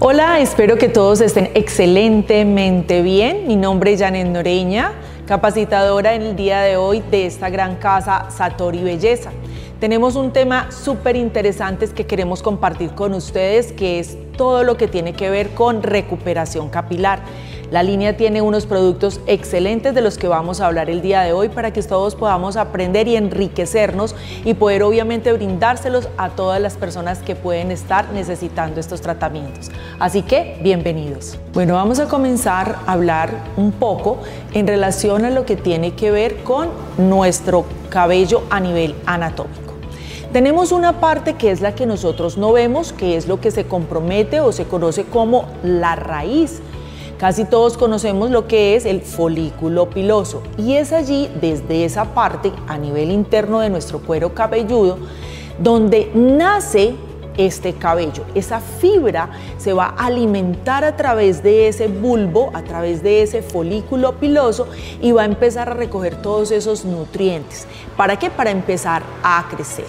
Hola, espero que todos estén excelentemente bien. Mi nombre es Janet Noreña, capacitadora en el día de hoy de esta gran casa Satori Belleza. Tenemos un tema súper interesante que queremos compartir con ustedes, que es todo lo que tiene que ver con recuperación capilar. La línea tiene unos productos excelentes de los que vamos a hablar el día de hoy para que todos podamos aprender y enriquecernos y poder obviamente brindárselos a todas las personas que pueden estar necesitando estos tratamientos. Así que bienvenidos. Bueno, vamos a comenzar a hablar un poco en relación a lo que tiene que ver con nuestro cabello a nivel anatómico. Tenemos una parte que es la que nosotros no vemos, que es lo que se compromete o se conoce como la raíz Casi todos conocemos lo que es el folículo piloso y es allí, desde esa parte, a nivel interno de nuestro cuero cabelludo, donde nace este cabello. Esa fibra se va a alimentar a través de ese bulbo, a través de ese folículo piloso y va a empezar a recoger todos esos nutrientes. ¿Para qué? Para empezar a crecer.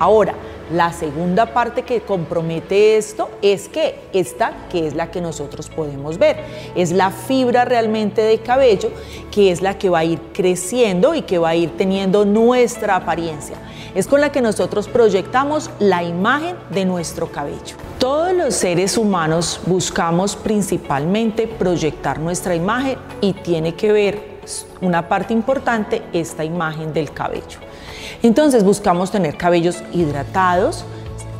Ahora, la segunda parte que compromete esto es que esta, que es la que nosotros podemos ver, es la fibra realmente de cabello, que es la que va a ir creciendo y que va a ir teniendo nuestra apariencia. Es con la que nosotros proyectamos la imagen de nuestro cabello. Todos los seres humanos buscamos principalmente proyectar nuestra imagen y tiene que ver una parte importante esta imagen del cabello. Entonces buscamos tener cabellos hidratados,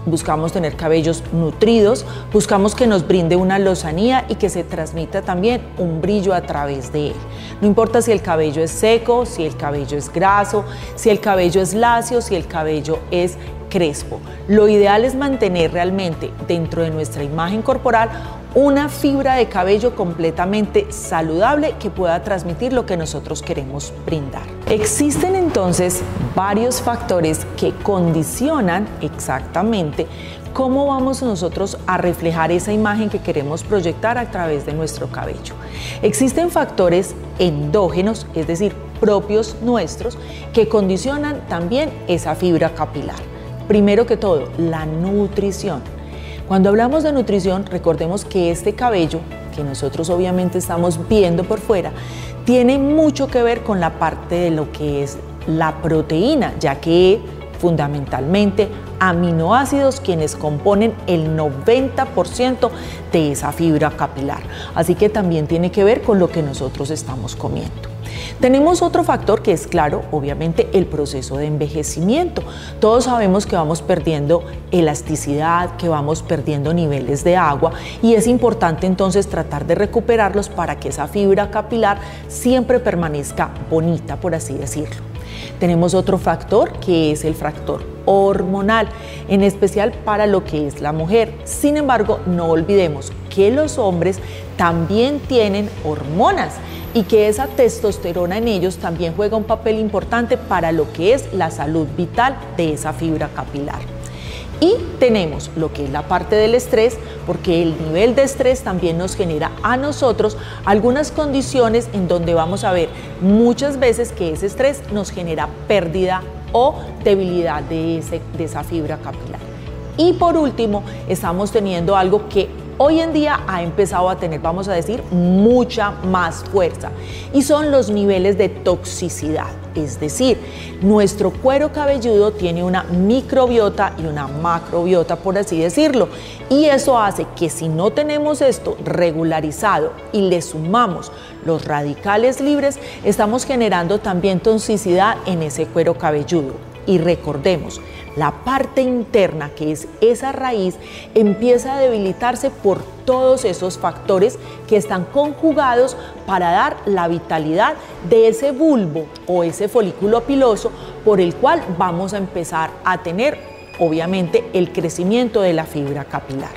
buscamos tener cabellos nutridos, buscamos que nos brinde una lozanía y que se transmita también un brillo a través de él. No importa si el cabello es seco, si el cabello es graso, si el cabello es lacio, si el cabello es crespo. Lo ideal es mantener realmente dentro de nuestra imagen corporal una fibra de cabello completamente saludable que pueda transmitir lo que nosotros queremos brindar. Existen entonces varios factores que condicionan exactamente cómo vamos nosotros a reflejar esa imagen que queremos proyectar a través de nuestro cabello. Existen factores endógenos, es decir, propios nuestros, que condicionan también esa fibra capilar. Primero que todo, la nutrición. Cuando hablamos de nutrición, recordemos que este cabello, que nosotros obviamente estamos viendo por fuera, tiene mucho que ver con la parte de lo que es la proteína, ya que fundamentalmente aminoácidos quienes componen el 90% de esa fibra capilar. Así que también tiene que ver con lo que nosotros estamos comiendo. Tenemos otro factor que es claro, obviamente, el proceso de envejecimiento. Todos sabemos que vamos perdiendo elasticidad, que vamos perdiendo niveles de agua y es importante entonces tratar de recuperarlos para que esa fibra capilar siempre permanezca bonita, por así decirlo. Tenemos otro factor que es el factor hormonal, en especial para lo que es la mujer. Sin embargo, no olvidemos que los hombres también tienen hormonas y que esa testosterona en ellos también juega un papel importante para lo que es la salud vital de esa fibra capilar. Y tenemos lo que es la parte del estrés, porque el nivel de estrés también nos genera a nosotros algunas condiciones en donde vamos a ver muchas veces que ese estrés nos genera pérdida o debilidad de, de esa fibra capilar. Y por último, estamos teniendo algo que hoy en día ha empezado a tener, vamos a decir, mucha más fuerza y son los niveles de toxicidad. Es decir, nuestro cuero cabelludo tiene una microbiota y una macrobiota, por así decirlo. Y eso hace que si no tenemos esto regularizado y le sumamos los radicales libres, estamos generando también toxicidad en ese cuero cabelludo. Y recordemos, la parte interna, que es esa raíz, empieza a debilitarse por todos esos factores que están conjugados para dar la vitalidad de ese bulbo o ese folículo piloso por el cual vamos a empezar a tener, obviamente, el crecimiento de la fibra capilar.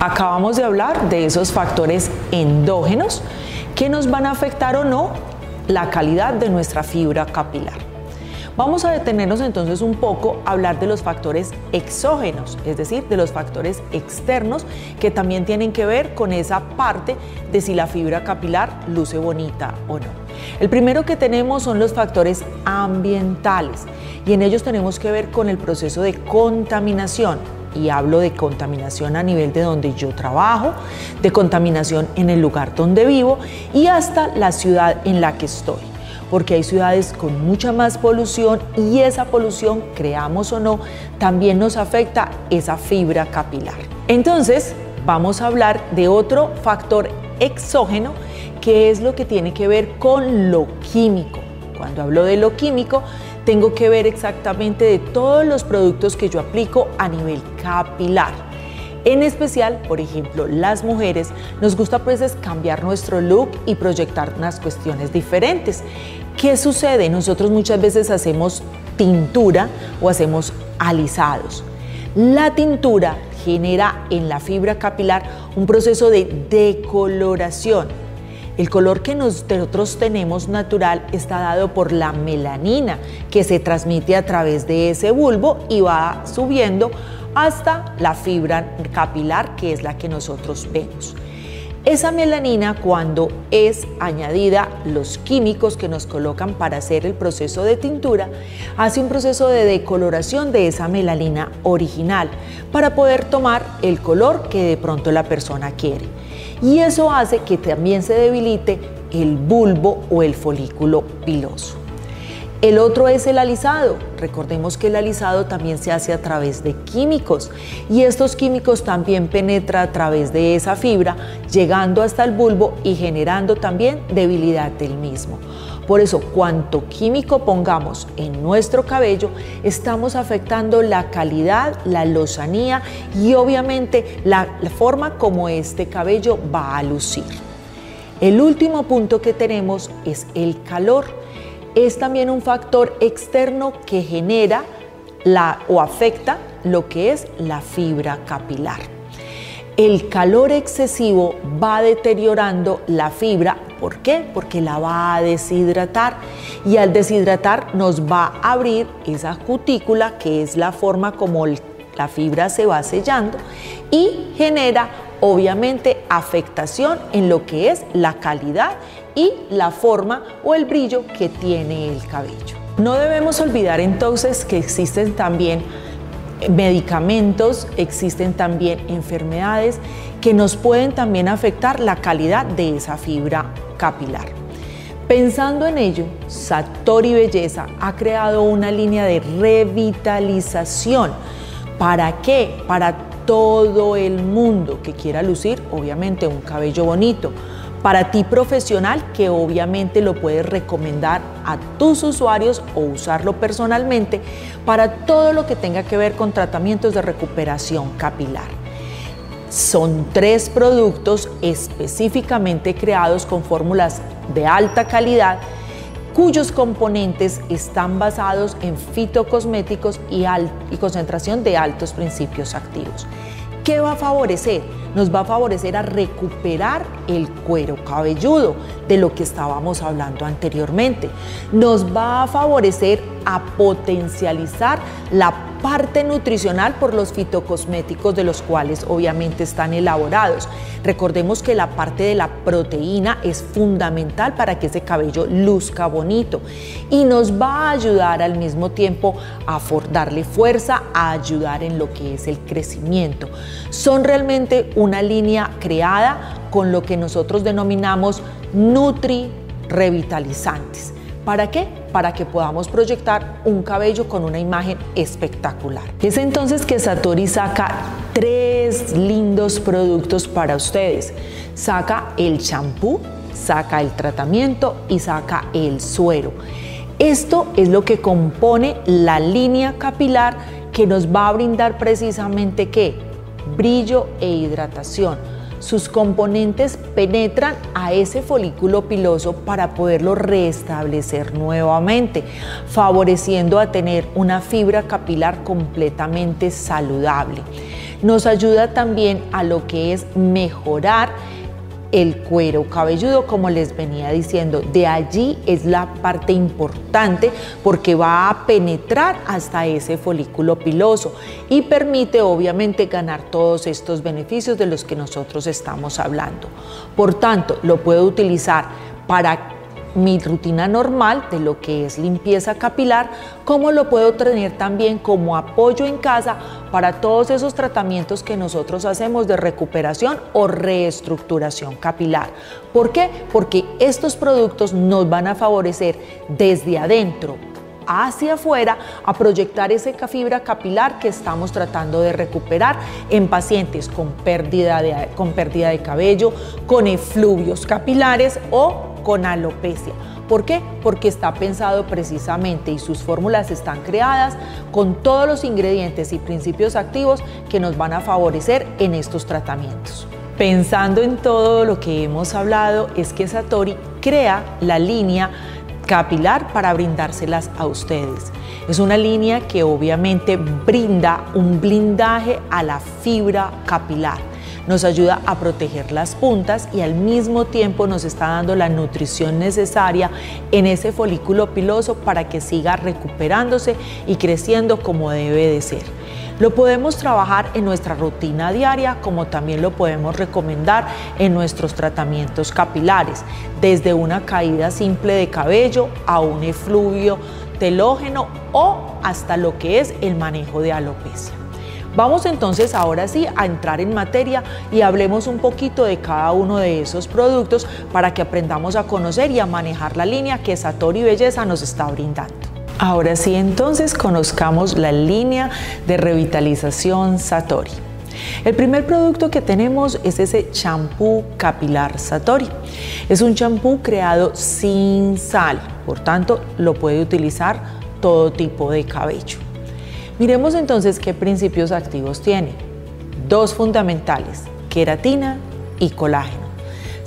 Acabamos de hablar de esos factores endógenos que nos van a afectar o no la calidad de nuestra fibra capilar. Vamos a detenernos entonces un poco a hablar de los factores exógenos, es decir, de los factores externos que también tienen que ver con esa parte de si la fibra capilar luce bonita o no. El primero que tenemos son los factores ambientales y en ellos tenemos que ver con el proceso de contaminación. y hablo de contaminación a nivel de donde yo trabajo, de contaminación en el lugar donde vivo y hasta la ciudad en la que estoy. Porque hay ciudades con mucha más polución y esa polución, creamos o no, también nos afecta esa fibra capilar. Entonces, vamos a hablar de otro factor exógeno que es lo que tiene que ver con lo químico. Cuando hablo de lo químico, tengo que ver exactamente de todos los productos que yo aplico a nivel capilar. En especial, por ejemplo, las mujeres nos gusta pues cambiar nuestro look y proyectar unas cuestiones diferentes. ¿Qué sucede? Nosotros muchas veces hacemos tintura o hacemos alisados. La tintura genera en la fibra capilar un proceso de decoloración el color que nosotros tenemos natural está dado por la melanina que se transmite a través de ese bulbo y va subiendo hasta la fibra capilar que es la que nosotros vemos. Esa melanina cuando es añadida los químicos que nos colocan para hacer el proceso de tintura, hace un proceso de decoloración de esa melanina original para poder tomar el color que de pronto la persona quiere y eso hace que también se debilite el bulbo o el folículo piloso. El otro es el alisado. Recordemos que el alisado también se hace a través de químicos y estos químicos también penetran a través de esa fibra, llegando hasta el bulbo y generando también debilidad del mismo. Por eso, cuanto químico pongamos en nuestro cabello, estamos afectando la calidad, la lozanía y obviamente la, forma como este cabello va a lucir. El último punto que tenemos es el calor. Es también un factor externo que genera la, o afecta lo que es la fibra capilar. El calor excesivo va deteriorando la fibra ¿Por qué? Porque la va a deshidratar y al deshidratar nos va a abrir esa cutícula que es la forma como la fibra se va sellando y genera obviamente afectación en lo que es la calidad y la forma o el brillo que tiene el cabello. No debemos olvidar entonces que existen también medicamentos, existen también enfermedades que nos pueden también afectar la calidad de esa fibra capilar. Pensando en ello, Satori Belleza ha creado una línea de revitalización. ¿Para qué? Para todo el mundo que quiera lucir, obviamente, un cabello bonito. Para ti profesional, que obviamente lo puedes recomendar a tus usuarios o usarlo personalmente para todo lo que tenga que ver con tratamientos de recuperación capilar. Son tres productos específicamente creados con fórmulas de alta calidad cuyos componentes están basados en fitocosméticos y, y, concentración de altos principios activos. ¿Qué va a favorecer? Nos va a favorecer a recuperar el cuero cabelludo de lo que estábamos hablando anteriormente. Nos va a favorecer a potencializar la parte nutricional por los fitocosméticos de los cuales obviamente están elaborados. Recordemos que la parte de la proteína es fundamental para que ese cabello luzca bonito y nos va a ayudar al mismo tiempo a darle fuerza, a ayudar en lo que es el crecimiento. Son realmente una línea creada con lo que nosotros denominamos nutri revitalizantes. ¿Para qué? Para que podamos proyectar un cabello con una imagen espectacular. Es entonces que Satori saca tres lindos productos para ustedes. Saca el champú, saca el tratamiento y saca el suero. Esto es lo que compone la línea capilar que nos va a brindar precisamente qué? Brillo e hidratación sus componentes penetran a ese folículo piloso para poderlo restablecer nuevamente, favoreciendo a tener una fibra capilar completamente saludable. Nos ayuda también a lo que es mejorar el cuero cabelludo, como les venía diciendo. De allí es la parte importante porque va a penetrar hasta ese folículo piloso y permite obviamente ganar todos estos beneficios de los que nosotros estamos hablando. Por tanto, lo puedo utilizar para mi rutina normal de lo que es limpieza capilar, como lo puedo tener también como apoyo en casa para todos esos tratamientos que nosotros hacemos de recuperación o reestructuración capilar. ¿Por qué? Porque estos productos nos van a favorecer desde adentro hacia afuera a proyectar esa fibra capilar que estamos tratando de recuperar en pacientes con pérdida de, con pérdida de cabello, con efluvios capilares o con alopecia. ¿Por qué? Porque está pensado precisamente y sus fórmulas están creadas con todos los ingredientes y principios activos que nos van a favorecer en estos tratamientos. Pensando en todo lo que hemos hablado, es que Satori crea la línea capilar para brindárselas a ustedes. Es una línea que obviamente brinda un blindaje a la fibra capilar nos ayuda a proteger las puntas y al mismo tiempo nos está dando la nutrición necesaria en ese folículo piloso para que siga recuperándose y creciendo como debe de ser. Lo podemos trabajar en nuestra rutina diaria como también lo podemos recomendar en nuestros tratamientos capilares, desde una caída simple de cabello a un efluvio telógeno o hasta lo que es el manejo de alopecia. Vamos entonces ahora sí a entrar en materia y hablemos un poquito de cada uno de esos productos para que aprendamos a conocer y a manejar la línea que Satori Belleza nos está brindando. Ahora sí entonces conozcamos la línea de revitalización Satori. El primer producto que tenemos es ese champú capilar Satori. Es un champú creado sin sal, por tanto lo puede utilizar todo tipo de cabello. Miremos entonces qué principios activos tiene. Dos fundamentales, queratina y colágeno.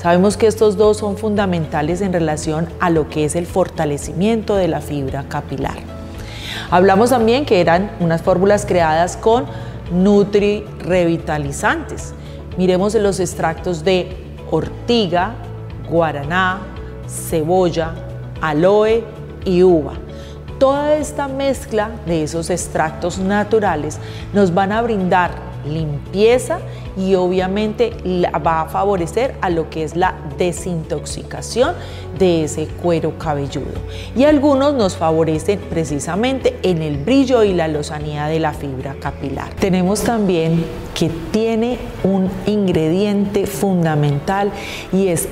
Sabemos que estos dos son fundamentales en relación a lo que es el fortalecimiento de la fibra capilar. Hablamos también que eran unas fórmulas creadas con nutri revitalizantes. Miremos los extractos de ortiga, guaraná, cebolla, aloe y uva. Toda esta mezcla de esos extractos naturales nos van a brindar limpieza y obviamente va a favorecer a lo que es la desintoxicación de ese cuero cabelludo. Y algunos nos favorecen precisamente en el brillo y la lozanía de la fibra capilar. Tenemos también que tiene un ingrediente fundamental y es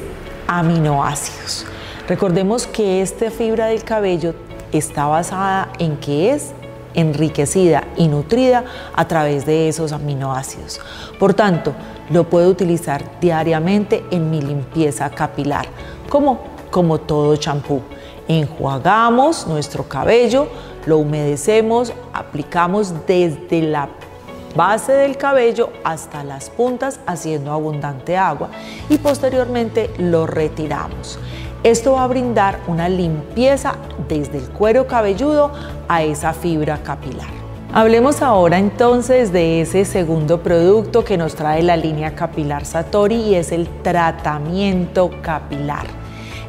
aminoácidos. Recordemos que esta fibra del cabello está basada en que es enriquecida y nutrida a través de esos aminoácidos. Por tanto, lo puedo utilizar diariamente en mi limpieza capilar, como, como todo champú. Enjuagamos nuestro cabello, lo humedecemos, aplicamos desde la base del cabello hasta las puntas haciendo abundante agua y posteriormente lo retiramos. Esto va a brindar una limpieza desde el cuero cabelludo a esa fibra capilar. Hablemos ahora entonces de ese segundo producto que nos trae la línea capilar Satori y es el tratamiento capilar.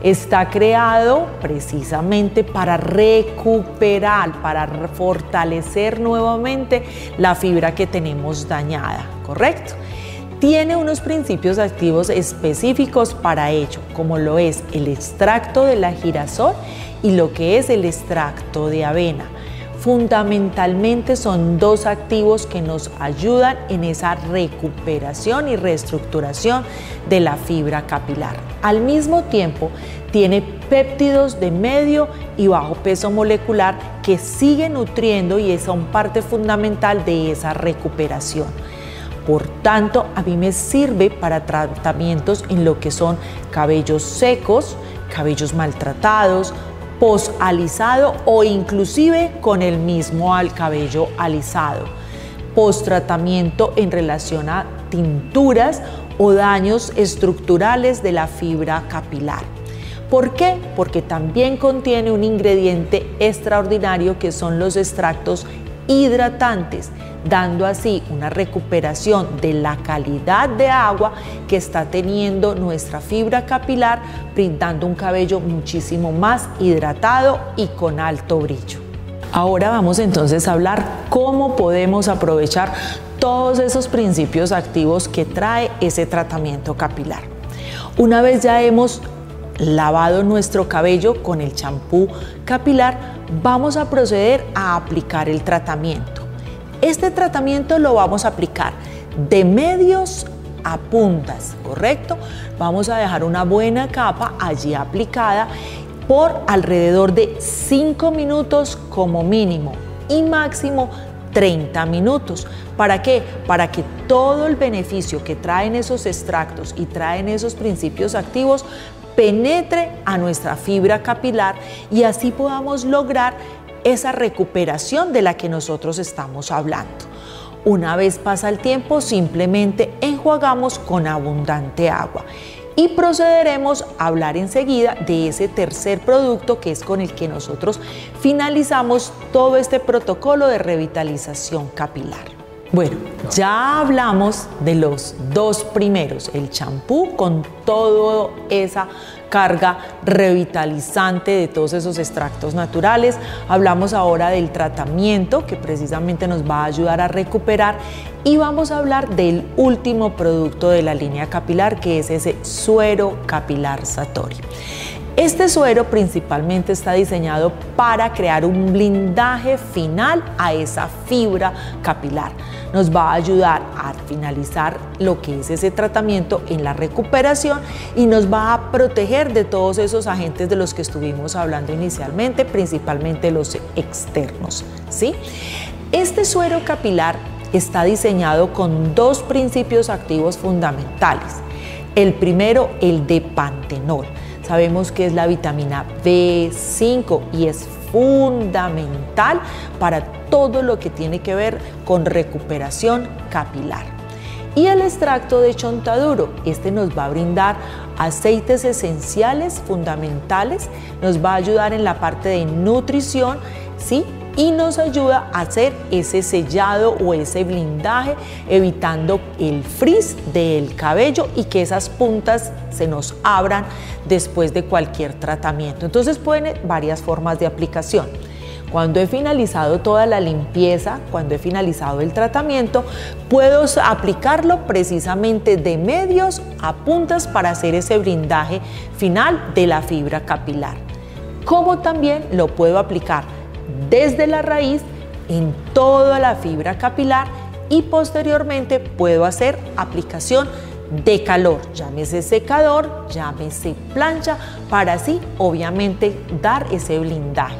Está creado precisamente para recuperar, para fortalecer nuevamente la fibra que tenemos dañada, ¿correcto? Tiene unos principios activos específicos para ello, como lo es el extracto de la girasol y lo que es el extracto de avena. Fundamentalmente son dos activos que nos ayudan en esa recuperación y reestructuración de la fibra capilar. Al mismo tiempo, tiene péptidos de medio y bajo peso molecular que siguen nutriendo y son parte fundamental de esa recuperación. Por tanto, a mí me sirve para tratamientos en lo que son cabellos secos, cabellos maltratados, post-alisado o inclusive con el mismo al cabello alisado. Post-tratamiento en relación a tinturas o daños estructurales de la fibra capilar. ¿Por qué? Porque también contiene un ingrediente extraordinario que son los extractos hidratantes dando así una recuperación de la calidad de agua que está teniendo nuestra fibra capilar, brindando un cabello muchísimo más hidratado y con alto brillo. Ahora vamos entonces a hablar cómo podemos aprovechar todos esos principios activos que trae ese tratamiento capilar. Una vez ya hemos lavado nuestro cabello con el champú capilar, vamos a proceder a aplicar el tratamiento. Este tratamiento lo vamos a aplicar de medios a puntas, ¿correcto? Vamos a dejar una buena capa allí aplicada por alrededor de 5 minutos como mínimo y máximo 30 minutos. ¿Para qué? Para que todo el beneficio que traen esos extractos y traen esos principios activos penetre a nuestra fibra capilar y así podamos lograr esa recuperación de la que nosotros estamos hablando. Una vez pasa el tiempo, simplemente enjuagamos con abundante agua y procederemos a hablar enseguida de ese tercer producto que es con el que nosotros finalizamos todo este protocolo de revitalización capilar. Bueno, ya hablamos de los dos primeros, el champú con toda esa carga revitalizante de todos esos extractos naturales. Hablamos ahora del tratamiento que precisamente nos va a ayudar a recuperar y vamos a hablar del último producto de la línea capilar que es ese suero capilar Satori. Este suero principalmente está diseñado para crear un blindaje final a esa fibra capilar. Nos va a ayudar a finalizar lo que es ese tratamiento en la recuperación y nos va a proteger de todos esos agentes de los que estuvimos hablando inicialmente, principalmente los externos. ¿sí? Este suero capilar está diseñado con dos principios activos fundamentales. El primero, el de pantenol Sabemos que es la vitamina B5 y es fundamental para todo lo que tiene que ver con recuperación capilar. Y el extracto de chontaduro, este nos va a brindar aceites esenciales fundamentales, nos va a ayudar en la parte de nutrición, ¿sí? Y nos ayuda a hacer ese sellado o ese blindaje, evitando el frizz del cabello y que esas puntas se nos abran después de cualquier tratamiento. Entonces pueden varias formas de aplicación. Cuando he finalizado toda la limpieza, cuando he finalizado el tratamiento, puedo aplicarlo precisamente de medios a puntas para hacer ese blindaje final de la fibra capilar. Como también lo puedo aplicar desde la raíz en toda la fibra capilar y posteriormente puedo hacer aplicación de calor, llámese secador, llámese plancha, para así obviamente dar ese blindaje.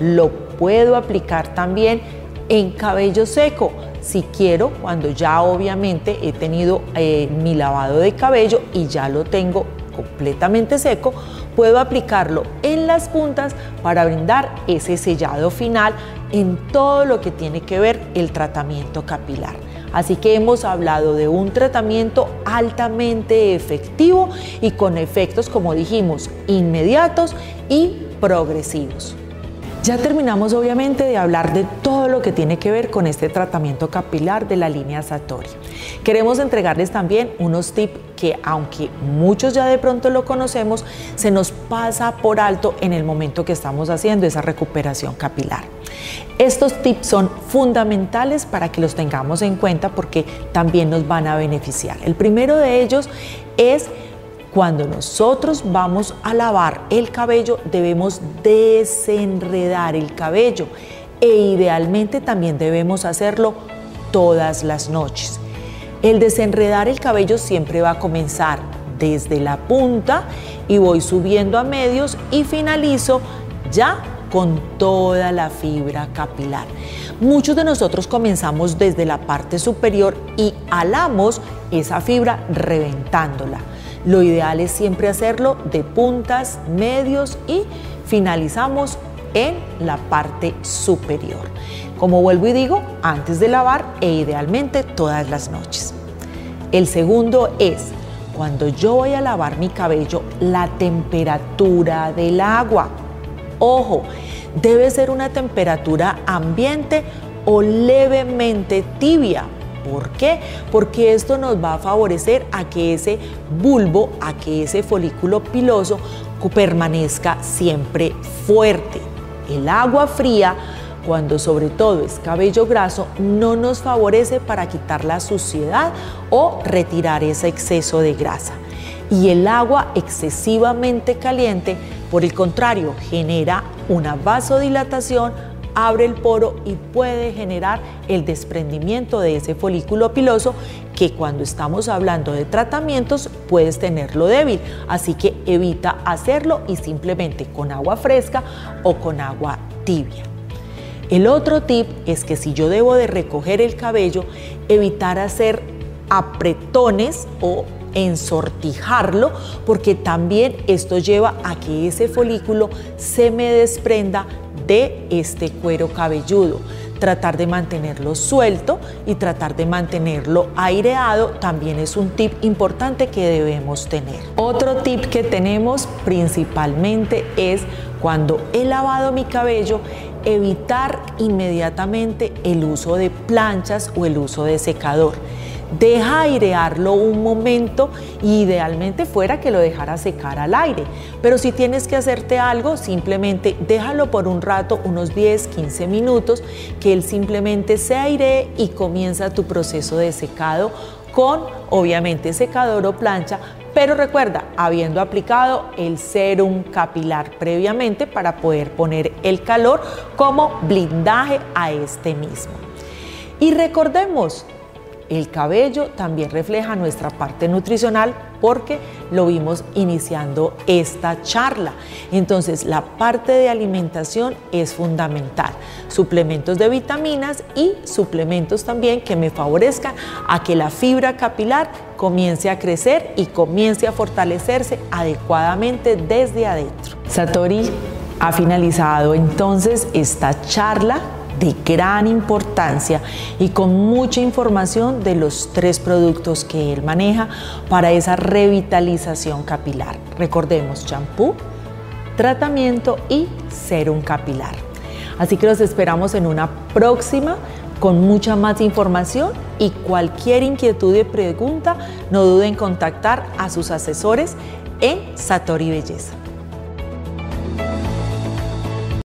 Lo puedo aplicar también en cabello seco, si quiero, cuando ya obviamente he tenido eh, mi lavado de cabello y ya lo tengo completamente seco, puedo aplicarlo en las puntas para brindar ese sellado final en todo lo que tiene que ver el tratamiento capilar. Así que hemos hablado de un tratamiento altamente efectivo y con efectos, como dijimos, inmediatos y progresivos. Ya terminamos obviamente de hablar de todo lo que tiene que ver con este tratamiento capilar de la línea Satori. Queremos entregarles también unos tips que aunque muchos ya de pronto lo conocemos, se nos pasa por alto en el momento que estamos haciendo esa recuperación capilar. Estos tips son fundamentales para que los tengamos en cuenta porque también nos van a beneficiar. El primero de ellos es cuando nosotros vamos a lavar el cabello, debemos desenredar el cabello e idealmente también debemos hacerlo todas las noches. El desenredar el cabello siempre va a comenzar desde la punta y voy subiendo a medios y finalizo ya con toda la fibra capilar. Muchos de nosotros comenzamos desde la parte superior y alamos esa fibra reventándola. Lo ideal es siempre hacerlo de puntas, medios y finalizamos en la parte superior. Como vuelvo y digo, antes de lavar e idealmente todas las noches. El segundo es cuando yo voy a lavar mi cabello, la temperatura del agua. Ojo, debe ser una temperatura ambiente o levemente tibia ¿Por qué? Porque esto nos va a favorecer a que ese bulbo, a que ese folículo piloso permanezca siempre fuerte. El agua fría, cuando sobre todo es cabello graso, no nos favorece para quitar la suciedad o retirar ese exceso de grasa. Y el agua excesivamente caliente, por el contrario, genera una vasodilatación, abre el poro y puede generar el desprendimiento de ese folículo piloso que cuando estamos hablando de tratamientos puedes tenerlo débil. Así que evita hacerlo y simplemente con agua fresca o con agua tibia. El otro tip es que si yo debo de recoger el cabello, evitar hacer apretones o ensortijarlo, porque también esto lleva a que ese folículo se me desprenda de este cuero cabelludo. Tratar de mantenerlo suelto y tratar de mantenerlo aireado también es un tip importante que debemos tener. Otro tip que tenemos principalmente es cuando he lavado mi cabello, evitar inmediatamente el uso de planchas o el uso de secador deja airearlo un momento y idealmente fuera que lo dejara secar al aire. Pero si tienes que hacerte algo, simplemente déjalo por un rato, unos 10, 15 minutos, que él simplemente se airee y comienza tu proceso de secado con obviamente secador o plancha, pero recuerda, habiendo aplicado el serum capilar previamente para poder poner el calor como blindaje a este mismo. Y recordemos, el cabello también refleja nuestra parte nutricional porque lo vimos iniciando esta charla. Entonces, la parte de alimentación es fundamental. Suplementos de vitaminas y suplementos también que me favorezcan a que la fibra capilar comience a crecer y comience a fortalecerse adecuadamente desde adentro. Satori ha finalizado entonces esta charla de gran importancia y con mucha información de los tres productos que él maneja para esa revitalización capilar. Recordemos, champú, tratamiento y serum capilar. Así que los esperamos en una próxima con mucha más información y cualquier inquietud y pregunta no duden en contactar a sus asesores en Satori Belleza.